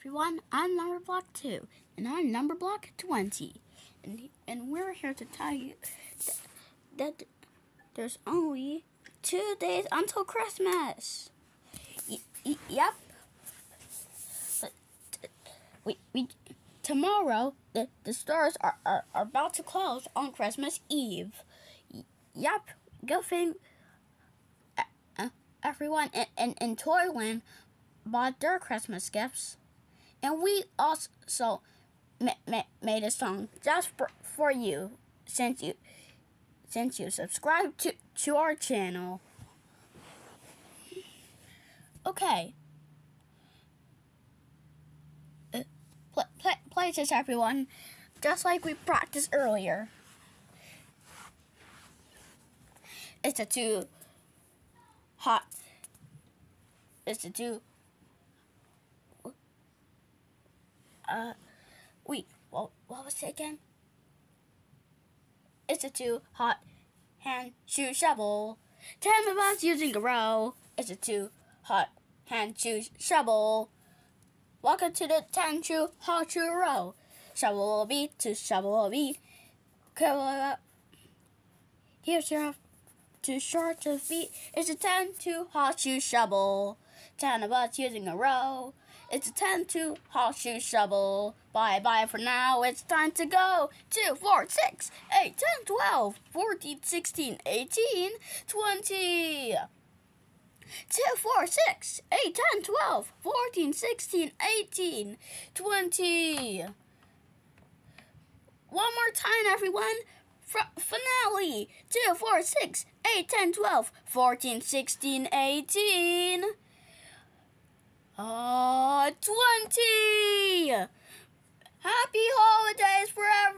everyone. I'm Numberblock 2, and I'm Numberblock 20. And, and we're here to tell you that, that there's only two days until Christmas. Y- yep. But we, we, tomorrow, the, the stores are, are, are about to close on Christmas Eve. Y- yep. Go. Uh, everyone in, in, in Toyland bought their Christmas gifts. And we also ma- ma- made a song just for, for you since you since you subscribed to, to our channel. Okay. Uh, pl- pl- play this, everyone, just like we practiced earlier. It's a two hot. It's a two Uh, wait, what, what was it again? It's a two hot hand shoe shovel. Ten of us using a row. It's a two hot hand shoe shovel. Welcome to the ten shoe hot shoe row. Shovel beat to shovel beat. Here's your two short to feet. It's a ten to hot shoe shovel. Ten of us using a row. It's a 10 to horseshoe shovel. Bye bye for now, it's time to go. 2, 4, 6, 8, 10, 12, 14, 16, 18, 20. 2, 4, 6, 8, 10, 12, 14, 16, 18, 20. One more time, everyone. F- finale. 2, 4, 6, 8, 10, 12, 14, 16, 18. Uh, 20! Happy holidays forever!